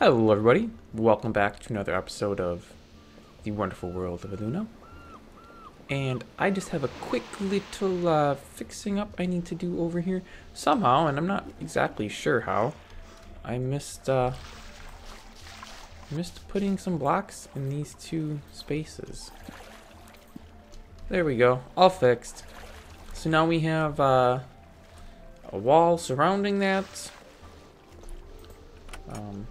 Hello everybody, welcome back to another episode of The Wonderful World of Illuna. And I just have a quick little uh, fixing up I need to do over here. Somehow, and I'm not exactly sure how, I missed, uh, missed putting some blocks in these two spaces. There we go, all fixed. So now we have uh, a wall surrounding that. Um,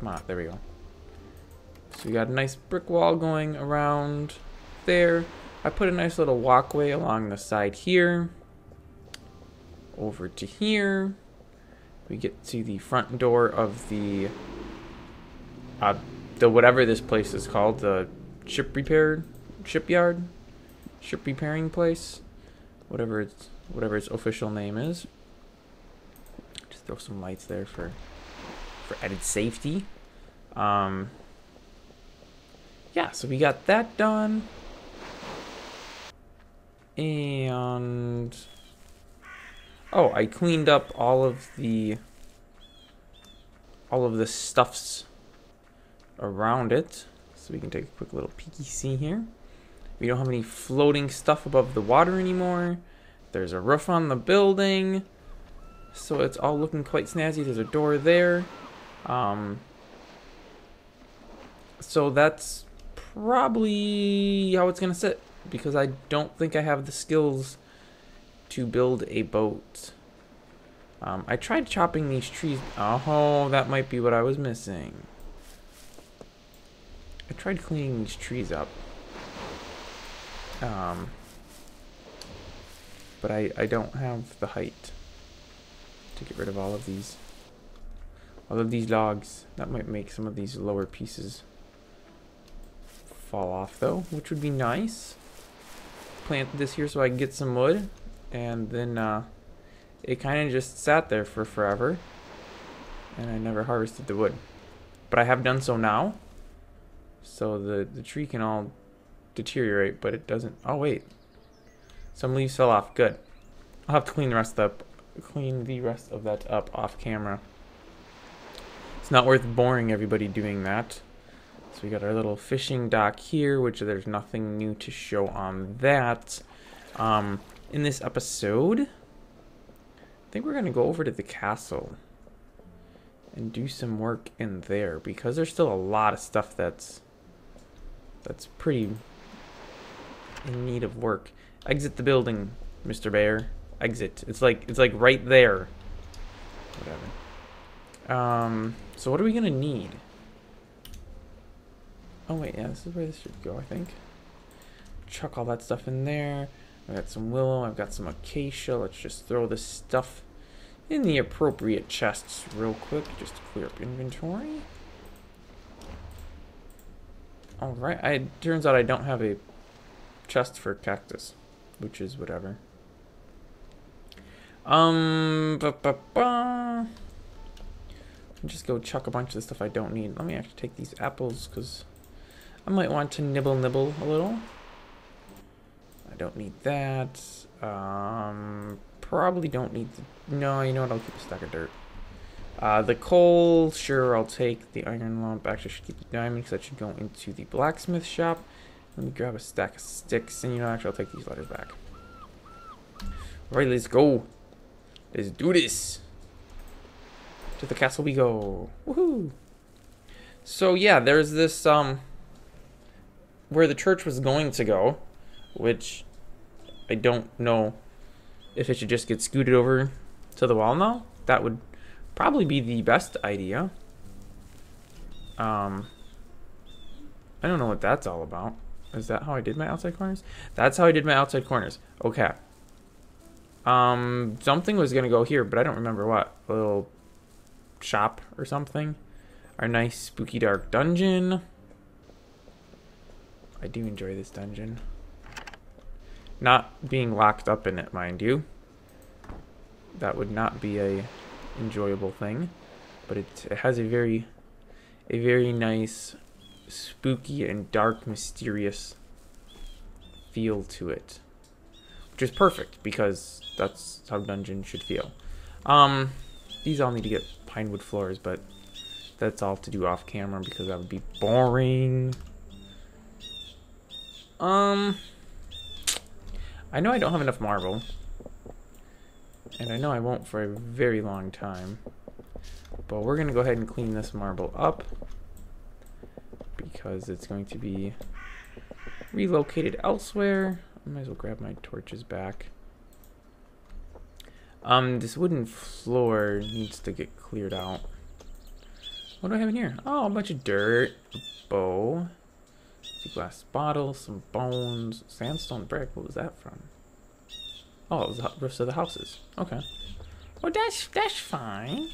Come on, there we go. So we got a nice brick wall going around there. I put a nice little walkway along the side here. Over to here. We get to the front door of the, uh, the whatever this place is called, the ship repair, shipyard, ship repairing place, whatever its whatever its official name is. Just throw some lights there for for added safety. Um, yeah, so we got that done. And oh, I cleaned up all of the all of the stuffs around it. So we can take a quick little peeky see here. We don't have any floating stuff above the water anymore. There's a roof on the building. So it's all looking quite snazzy. There's a door there. Um, so that's probably how it's going to sit because I don't think I have the skills to build a boat. Um, I tried chopping these trees. Oh, that might be what I was missing. I tried cleaning these trees up. Um, but I, I don't have the height to get rid of all of these. All of these logs. That might make some of these lower pieces fall off though, which would be nice. Plant this here so I can get some wood. And then uh, it kind of just sat there for forever. And I never harvested the wood. But I have done so now. So the, the tree can all deteriorate, but it doesn't. Oh, wait. Some leaves fell off. Good. I'll have to clean the rest up. Clean the rest of that up off camera. It's not worth boring everybody doing that. So we got our little fishing dock here, which there's nothing new to show on that. Um, in this episode, I think we're going to go over to the castle and do some work in there because there's still a lot of stuff that's that's pretty in need of work. Exit the building, Mr. Bear. Exit. It's like it's like right there. Whatever. Um, so what are we gonna need? Oh wait, yeah, this is where this should go, I think. Chuck all that stuff in there. I've got some willow, I've got some acacia. Let's just throw this stuff in the appropriate chests real quick, just to clear up inventory. Alright, it turns out I don't have a chest for cactus, which is whatever. Um, ba -ba -ba just go chuck a bunch of the stuff I don't need. Let me actually take these apples because I might want to nibble nibble a little. I don't need that. Um, probably don't need the, no, you know what, I'll keep a stack of dirt. Uh, the coal, sure, I'll take the iron lump. Actually, I should keep the diamond because that should go into the blacksmith shop. Let me grab a stack of sticks, and you know, actually, I'll take these letters back. Alright, let's go. Let's do this. To the castle we go. Woohoo! So yeah, there's this um where the church was going to go, which I don't know if it should just get scooted over to the wall now. That would probably be the best idea. Um I don't know what that's all about. Is that how I did my outside corners? That's how I did my outside corners. Okay. Um, something was gonna go here, but I don't remember what. A little shop or something. Our nice spooky dark dungeon. I do enjoy this dungeon. Not being locked up in it, mind you. That would not be a enjoyable thing. But it, it has a very a very nice spooky and dark mysterious feel to it. Which is perfect because that's how dungeons should feel. Um these all need to get pine wood floors, but that's all to do off camera because that would be boring. Um, I know I don't have enough marble. And I know I won't for a very long time. But we're going to go ahead and clean this marble up. Because it's going to be relocated elsewhere. I might as well grab my torches back. Um, this wooden floor needs to get cleared out. What do I have in here? Oh, a bunch of dirt, bow, glass bottles, some bones, sandstone brick. What was that from? Oh, it was the roofs of the houses. Okay. Well, that's that's fine.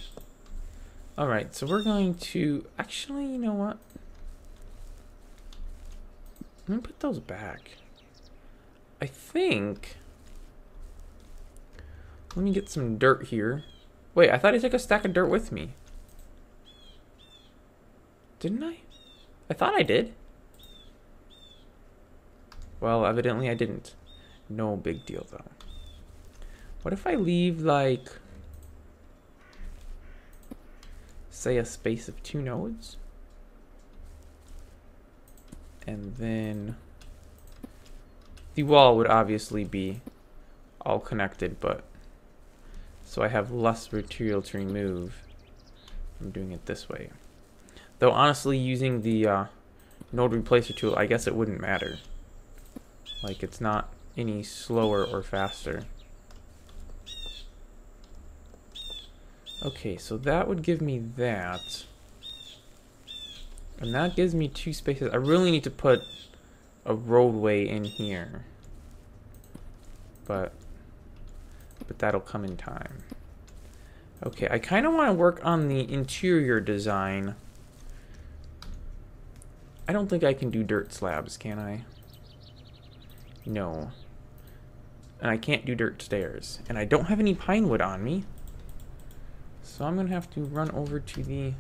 All right, so we're going to actually, you know what? Let me put those back. I think. Let me get some dirt here. Wait, I thought I took a stack of dirt with me. Didn't I? I thought I did. Well, evidently I didn't. No big deal, though. What if I leave, like, say a space of two nodes? And then the wall would obviously be all connected, but so I have less material to remove. I'm doing it this way. Though honestly, using the uh, node replacer tool, I guess it wouldn't matter. Like, it's not any slower or faster. Okay, so that would give me that. And that gives me two spaces. I really need to put a roadway in here. But, but that'll come in time. Okay, I kind of want to work on the interior design. I don't think I can do dirt slabs, can I? No. And I can't do dirt stairs. And I don't have any pine wood on me. So I'm going to have to run over to the...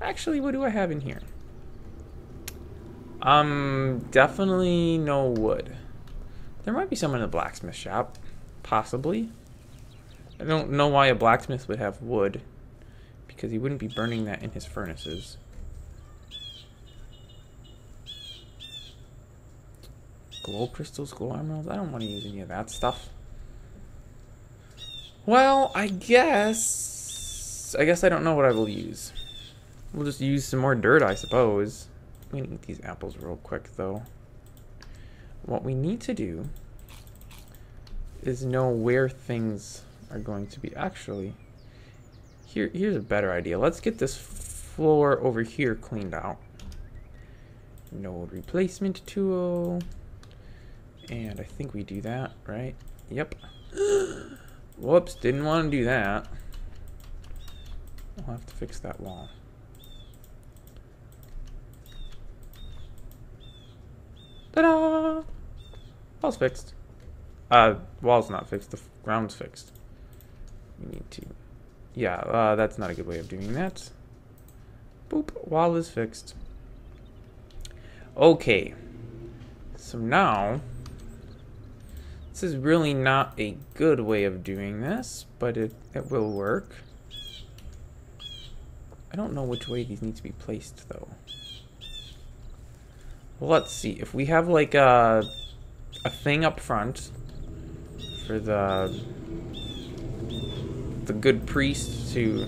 Actually, what do I have in here? Um, definitely no wood. There might be some in the blacksmith shop. Possibly. I don't know why a blacksmith would have wood. Because he wouldn't be burning that in his furnaces. Glow crystals, glow emeralds. I don't want to use any of that stuff. Well, I guess... I guess I don't know what I will use. We'll just use some more dirt, I suppose. We need these apples real quick, though. What we need to do is know where things are going to be. Actually, here here's a better idea. Let's get this floor over here cleaned out. Node replacement tool. And I think we do that, right? Yep. Whoops, didn't want to do that. I'll have to fix that wall. Ta-da! Wall's fixed. Uh, wall's not fixed, the ground's fixed. We need to... Yeah, uh, that's not a good way of doing that. Boop, wall is fixed. Okay. So now, this is really not a good way of doing this, but it, it will work. I don't know which way these need to be placed, though. Let's see. If we have, like, a, a thing up front for the the good priest to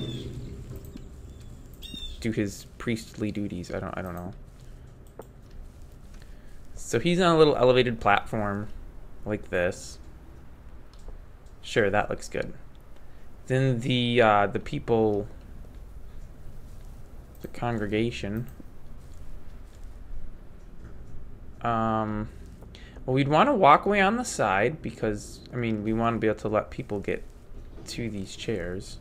do his priestly duties. I don't I don't know. So he's on a little elevated platform like this. Sure, that looks good. Then the uh, the people, the congregation. Um, well, we'd want to walk away on the side because I mean we want to be able to let people get to these chairs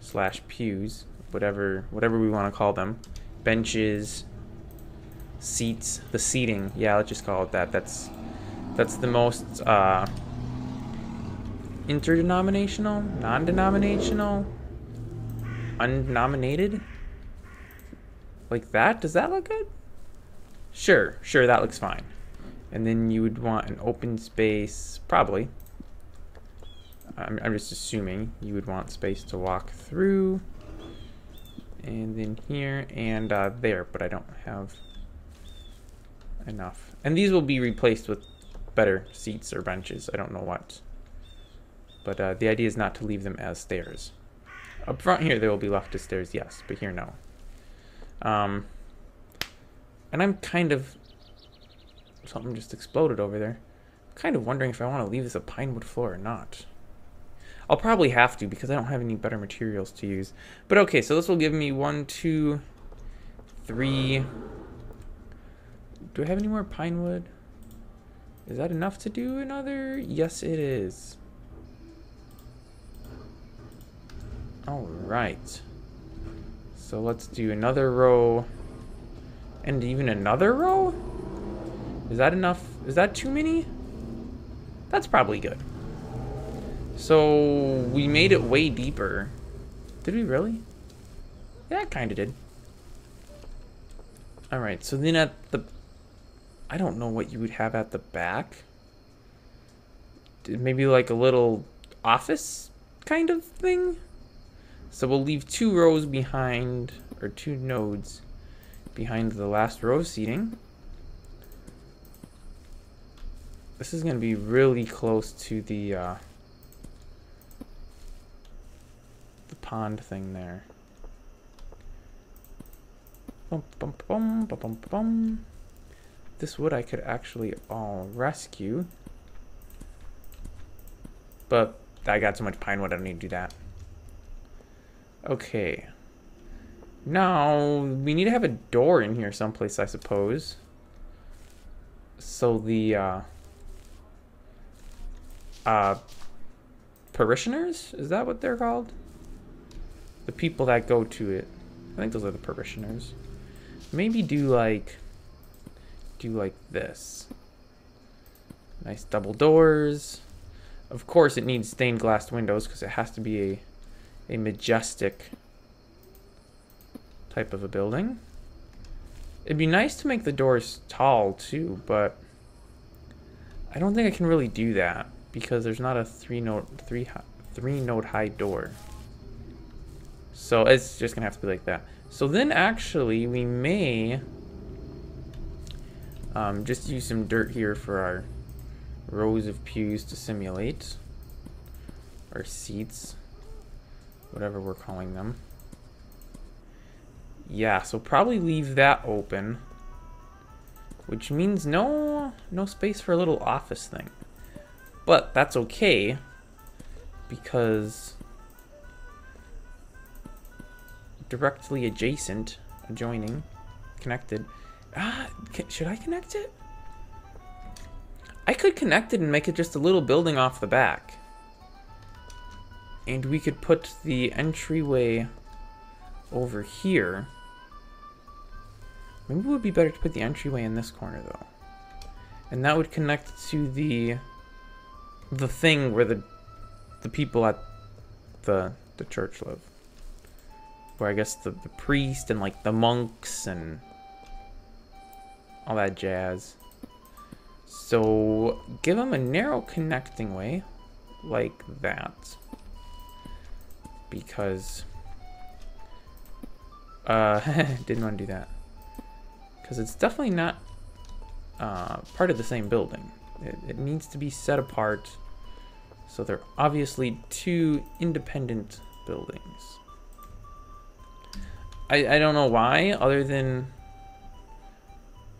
slash pews, whatever whatever we want to call them, benches, seats, the seating. Yeah, let's just call it that. That's that's the most uh, interdenominational, non-denominational, unnominated. Like that? Does that look good? Sure, sure, that looks fine. And then you would want an open space, probably. I'm, I'm just assuming you would want space to walk through. And then here and uh, there, but I don't have enough. And these will be replaced with better seats or benches. I don't know what. But uh, the idea is not to leave them as stairs. Up front here, they will be left as stairs, yes, but here, no. Um, and I'm kind of... Something just exploded over there. I'm kind of wondering if I want to leave this a pine wood floor or not. I'll probably have to because I don't have any better materials to use. But okay, so this will give me one, two, three. Do I have any more pine wood? Is that enough to do another? Yes, it is. All right. So let's do another row. And even another row? Is that enough? Is that too many? That's probably good. So we made it way deeper. Did we really? Yeah, kind of did. All right, so then at the, I don't know what you would have at the back. Maybe like a little office kind of thing. So we'll leave two rows behind, or two nodes behind the last row seating. This is going to be really close to the, uh, the pond thing there. Bum, bum, bum, bum, bum, bum. This wood I could actually all rescue. But I got so much pine wood, I don't need to do that. Okay. Now, we need to have a door in here someplace, I suppose. So the, uh... Uh... Parishioners? Is that what they're called? The people that go to it. I think those are the parishioners. Maybe do like... Do like this. Nice double doors. Of course it needs stained glass windows because it has to be a a majestic type of a building. It'd be nice to make the doors tall too, but I don't think I can really do that because there's not a three node three three node high door. So it's just gonna have to be like that. So then actually we may um, just use some dirt here for our rows of pews to simulate our seats whatever we're calling them. Yeah, so probably leave that open. Which means no, no space for a little office thing. But that's okay. Because directly adjacent, adjoining, connected. Ah, should I connect it? I could connect it and make it just a little building off the back. And we could put the entryway over here. Maybe it would be better to put the entryway in this corner, though. And that would connect to the the thing where the the people at the the church live. Where I guess the, the priest and like the monks and all that jazz. So give them a narrow connecting way like that because uh, didn't want to do that because it's definitely not uh, part of the same building. It, it needs to be set apart. So they're obviously two independent buildings. I, I don't know why, other than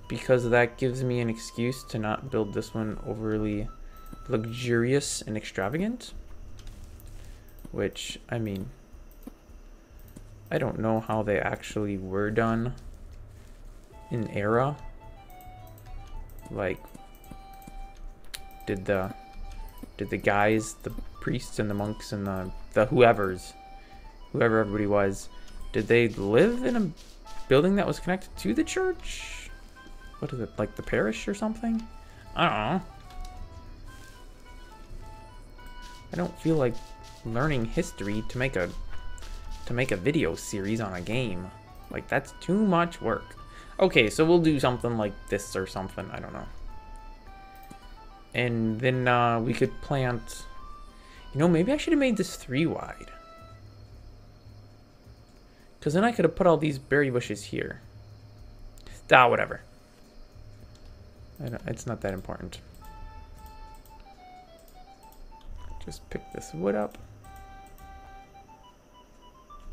because that gives me an excuse to not build this one overly luxurious and extravagant. Which, I mean, I don't know how they actually were done in Era. Like, did the did the guys, the priests and the monks and the the whoever's, whoever everybody was, did they live in a building that was connected to the church? What is it, like the parish or something? I don't know. I don't feel like learning history to make a to make a video series on a game. Like that's too much work. Okay, so we'll do something like this or something, I don't know. And then uh, we could plant, you know, maybe I should have made this three wide. Because then I could have put all these berry bushes here. Ah, whatever. It's not that important. Just pick this wood up.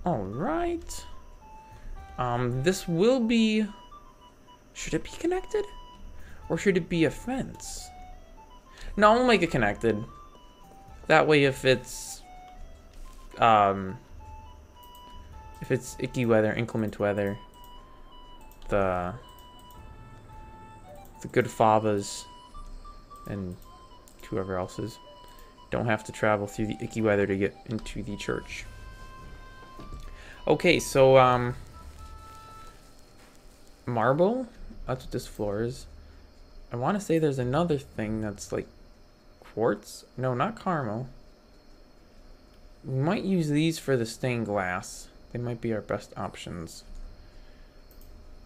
Alright. Um, this will be... Should it be connected? Or should it be a fence? No, I'll make it connected. That way if it's... Um... If it's icky weather, inclement weather, the... The good fathers and whoever else is don't have to travel through the icky weather to get into the church. Okay, so, um... Marble? That's what this floor is. I want to say there's another thing that's like quartz. No, not caramel. We might use these for the stained glass. They might be our best options.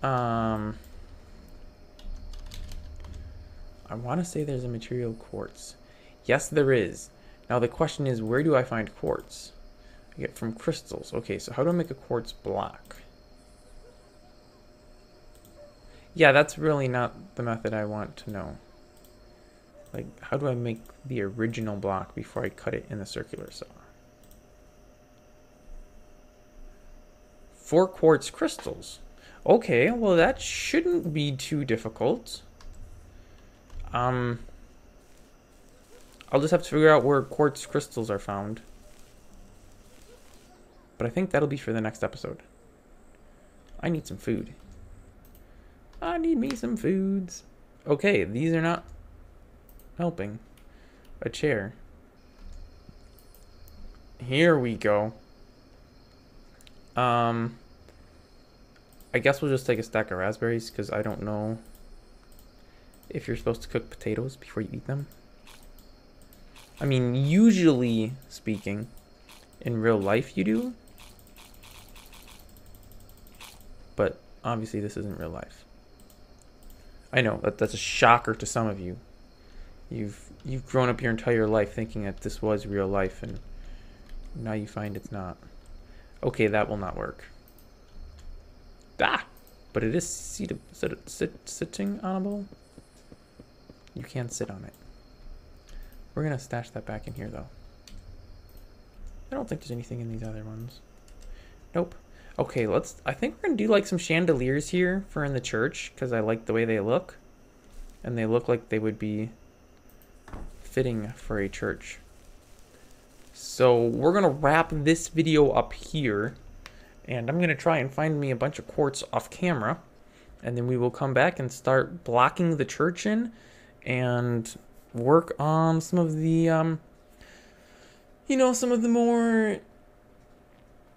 Um, I want to say there's a material quartz. Yes, there is. Now the question is, where do I find quartz? I get from crystals. Okay, so how do I make a quartz block? Yeah, that's really not the method I want to know. Like, how do I make the original block before I cut it in the circular saw? Four quartz crystals. Okay, well that shouldn't be too difficult. Um, I'll just have to figure out where quartz crystals are found. But I think that'll be for the next episode. I need some food. I need me some foods. Okay, these are not helping. A chair. Here we go. Um, I guess we'll just take a stack of raspberries because I don't know if you're supposed to cook potatoes before you eat them. I mean, usually speaking, in real life you do. But obviously this isn't real life. I know that that's a shocker to some of you. You've you've grown up your entire life thinking that this was real life, and now you find it's not. Okay, that will not work. Ah, but it is seated, sit, sit, sitting on a bowl. You can't sit on it. We're gonna stash that back in here though. I don't think there's anything in these other ones. Nope. Okay, let's, I think we're going to do like some chandeliers here for in the church because I like the way they look. And they look like they would be fitting for a church. So we're going to wrap this video up here. And I'm going to try and find me a bunch of quartz off camera. And then we will come back and start blocking the church in and work on some of the, um, you know, some of the more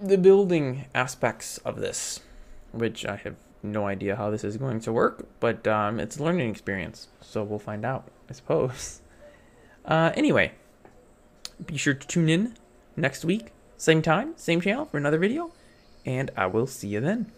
the building aspects of this, which I have no idea how this is going to work, but um, it's a learning experience, so we'll find out, I suppose. Uh, anyway, be sure to tune in next week, same time, same channel for another video, and I will see you then.